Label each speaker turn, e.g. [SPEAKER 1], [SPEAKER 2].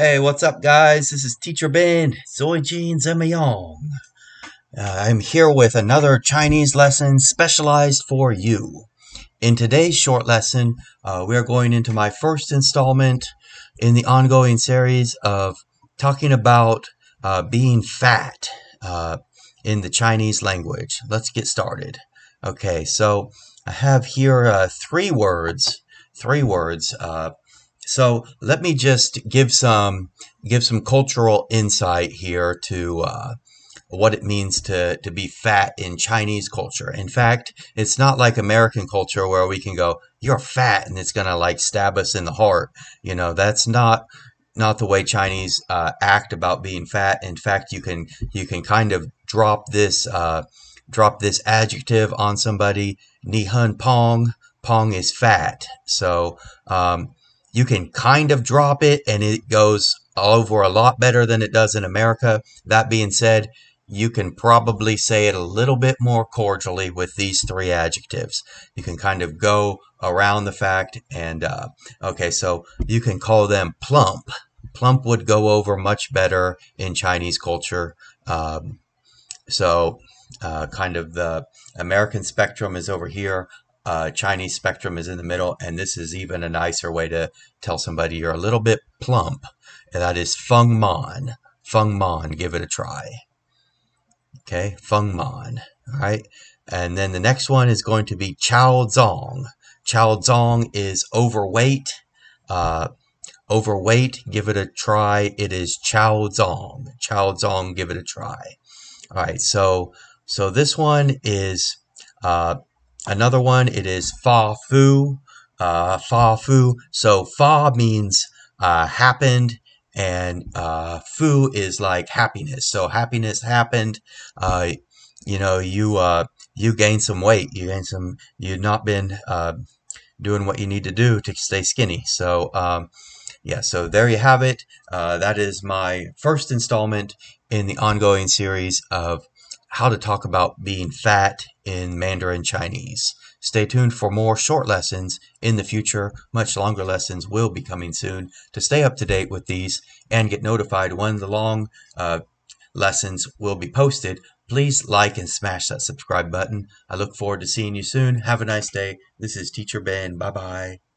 [SPEAKER 1] Hey, what's up, guys? This is Teacher Ben, Zoijin Zemayong. Uh, I'm here with another Chinese lesson specialized for you. In today's short lesson, uh, we are going into my first installment in the ongoing series of talking about uh, being fat uh, in the Chinese language. Let's get started. Okay, so I have here uh, three words. Three words. So let me just give some give some cultural insight here to uh, what it means to to be fat in Chinese culture. In fact, it's not like American culture where we can go, "You're fat," and it's gonna like stab us in the heart. You know, that's not not the way Chinese uh, act about being fat. In fact, you can you can kind of drop this uh, drop this adjective on somebody. Ni hun pong. Pong is fat. So um, you can kind of drop it and it goes over a lot better than it does in America. That being said, you can probably say it a little bit more cordially with these three adjectives. You can kind of go around the fact and, uh, okay, so you can call them plump. Plump would go over much better in Chinese culture. Um, so, uh, kind of the American spectrum is over here uh, Chinese spectrum is in the middle, and this is even a nicer way to tell somebody you're a little bit plump, and that is Feng Man. Feng Man, give it a try. Okay, Feng Man. All right, and then the next one is going to be Chao Zong. Chao Zong is overweight. Uh, overweight, give it a try. It is Chao Zong. Chao Zong, give it a try. All right, so so this one is uh, Another one, it is fa fu, uh, fa fu. So fa means uh, happened, and uh, fu is like happiness. So happiness happened. Uh, you know, you uh, you gained some weight. You gained some. You've not been uh, doing what you need to do to stay skinny. So um, yeah, so there you have it. Uh, that is my first installment in the ongoing series of how to talk about being fat in Mandarin Chinese. Stay tuned for more short lessons in the future. Much longer lessons will be coming soon. To stay up to date with these and get notified when the long uh, lessons will be posted, please like and smash that subscribe button. I look forward to seeing you soon. Have a nice day. This is Teacher Ben. Bye bye.